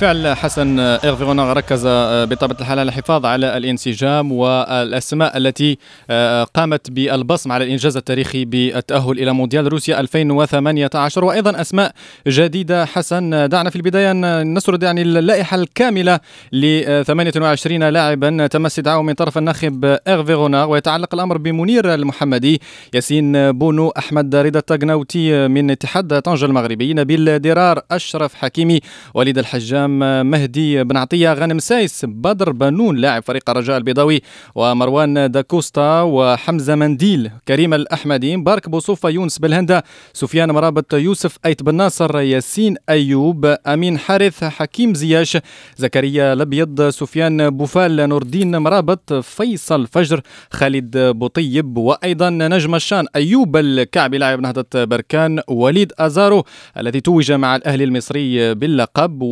بالفعل حسن إيرفي رونار ركز آه، بطبيعة الحال على الحفاظ على الانسجام والأسماء التي آه، قامت بالبصم على الإنجاز التاريخي بالتأهل إلى مونديال روسيا 2018 وأيضا أسماء جديدة. حسن دعنا في البداية نسرد يعني اللائحة الكاملة ل 28 لاعبا. تم استدعاء من طرف الناخب إيرفي رونار ويتعلق الأمر بمنير المحمدي ياسين بونو أحمد رضا التكناوتي من اتحاد طنجه المغربي نبيل درار أشرف حكيمي وليد الحجام مهدي بن عطية غانم سايس بدر بنون لاعب فريق الرجاء البيضاوي ومروان داكوستا وحمزة منديل كريم الاحمدي مبارك بوصوفه يونس بالهندا سفيان مرابط يوسف أيت بن ناصر ياسين أيوب أمين حارث حكيم زياش زكريا الأبيض سفيان بوفال نور الدين مرابط فيصل فجر خالد بوطيب وأيضا نجم الشان أيوب الكعبي لاعب نهضة بركان وليد أزارو الذي توج مع الأهلي المصري باللقب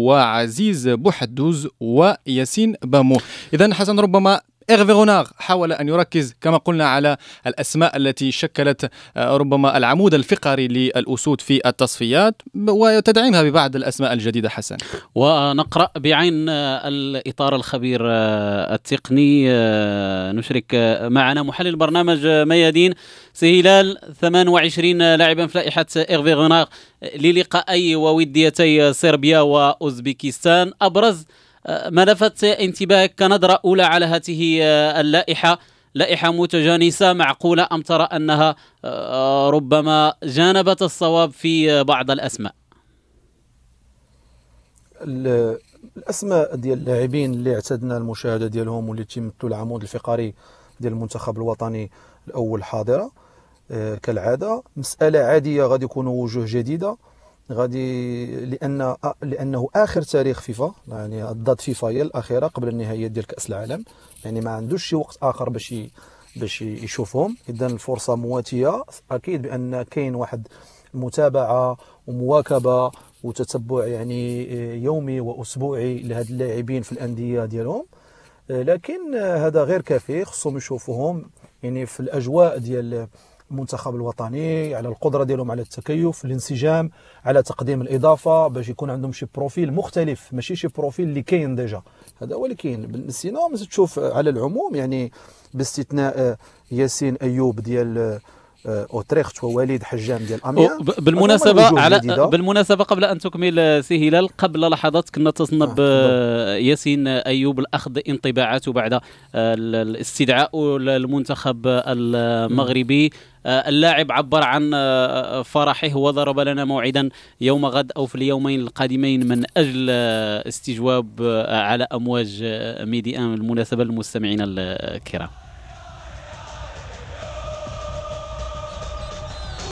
وعزيز بوحدوز وياسين بامو. اذا حسن ربما إيرفي غونار حاول أن يركز كما قلنا على الأسماء التي شكلت آه، ربما العمود الفقري للأسود في التصفيات وتدعيمها ببعض الأسماء الجديدة حسن. ونقرأ بعين آه، الإطار الخبير آه، التقني نشرك معنا محلل برنامج ميادين سهلال 28 لاعبا في لائحة إيرفي غونار للقائي ووديتي صربيا وأوزبكستان. أبرز ما لفت انتباهك كنظرة أولى على هذه آه، اللائحة. لائحة متجانسة معقولة أم ترى أنها آه، ربما جانبت الصواب في بعض الأسماء؟ الأسماء ديال اللاعبين اللي اعتدنا المشاهدة ديالهم واللي تيمثلوا العمود الفقري ديال المنتخب الوطني الأول حاضرة آه، كالعادة. مسألة عادية غادي يكونوا وجوه جديدة. غادي لأن لأنه آخر تاريخ فيفا يعني الضاد فيفا هي الأخيرة قبل النهائيات ديال كأس العالم. يعني ما عندوش شي وقت آخر باش باش يشوفهم. اذا الفرصه مواتية. أكيد بأن كاين واحد متابعة ومواكبة وتتبع يعني يومي وأسبوعي لهاد اللاعبين في الأندية ديالهم. لكن هذا غير كافي. خصهم يشوفوهم. يعني في الأجواء ديال المنتخب الوطني على القدرة ديالهم على التكيف الانسجام على تقديم الإضافة باش يكون عندهم شي profil مختلف ماشي شي profil اللي كاين déjà. هذا هو اللي كاين. sinon تشوف على العموم يعني باستثناء آه، ياسين أيوب ديال آه، اوتريخت ووليد حجام ديال اميا بالمناسبة على بالمناسبة قبل أن تكمل سي هلال قبل لحظات كنا اتصلنا آه بياسين أيوب الأخذ انطباعاته بعد الاستدعاء المنتخب المغربي. آه، اللاعب عبر عن آه، فرحه وضرب لنا موعدا يوم غد أو في اليومين القادمين من أجل استجواب على أمواج ميدي ان بالمناسبه للمستمعين الكرام.